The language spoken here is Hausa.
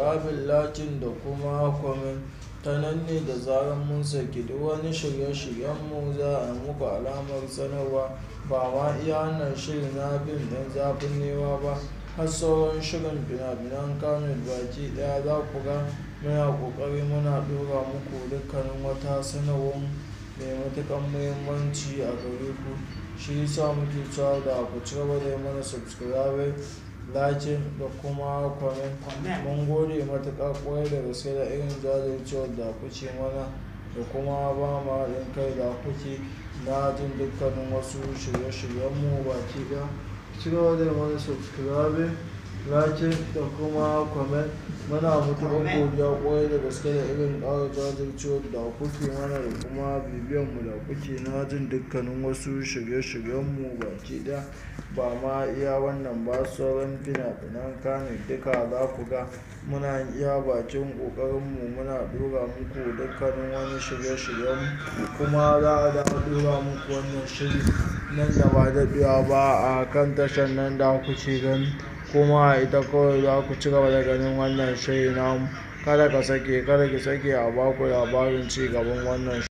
Rabin Latin da kuma comment ta nan ne da zarar mun saki duk wani shirye-shiryenmu za a muku alamar sanarwa. Ba ma iya wannan shiri na fim ɗin zafin nema ba har sauran shirin fina-finan baki ɗaya za ku ga muna ƙoƙari muna ɗora muku dukkanin wata sanarwar mai matuƙar muhimmanci a gare ku. Shi yasa muke cewa da ku cigaba da yi mana subscribing, liking da kuma comment. Mun gode matuƙa ƙwarai da gaske da irin jajircewar da kuke mana da kuma ba mu haɗin kai da kuke na jin dukkanin wasu shirye-shiryenmu baki ɗaya. Ku cigaba da mana subscribing, liking da kuma comment. Muna matuƙar godiya ƙwarai da gaske da irin ƙara jajircewar da kuke mana da kuma bibiyanmu da kuke na jin dukkanin wasu shirye-shiryenmu baki ɗaya. Ba ma iya wannan ba sauran fina-finan Kannywood duka za ku ga muna iya bakin ƙoƙarinmu muna ɗora muku dukkanin wani shirye-shiryenmu kuma za a dawo ɗora muku wannan shiri nan da ba daɗewa ba a kan tashar nan da kuke gani. Kuma ita kawai za ku cigaba da ganin wannan shiri namu. Kada ka sake, kada ki sake a baku labarin cigaban wannan shiri.